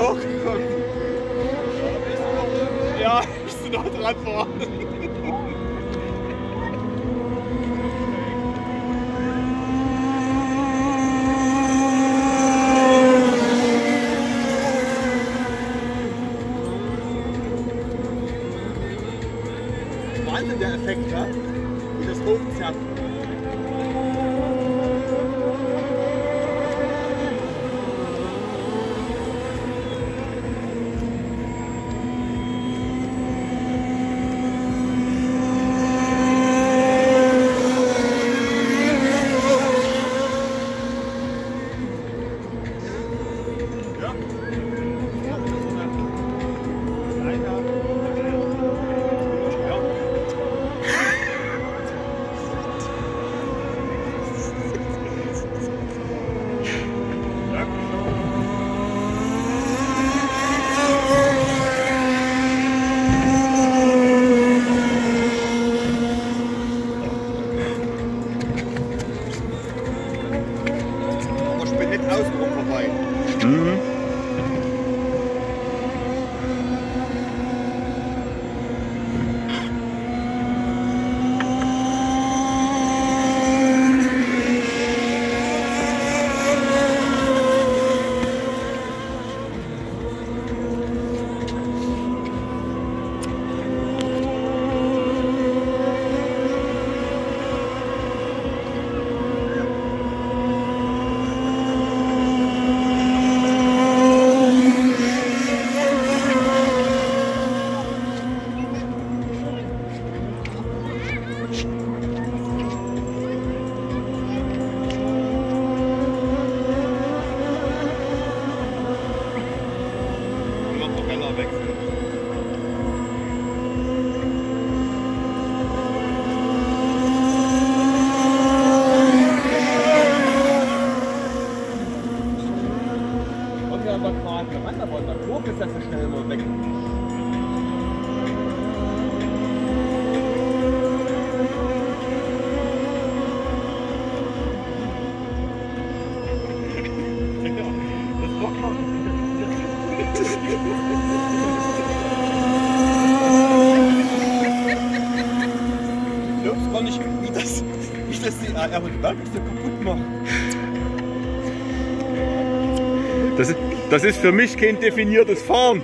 Koch. Ja, ich bin noch dran vor? Wahnsinn der Effekt, ne? Wie das hochzerrt. Mm-hmm. Propeller wechseln. Haben gerade am anderen Ort, der Kurve ist das so schnell immer weg. Du glaubst gar nicht, kaputt macht. Das ist für mich kein definiertes Fahren.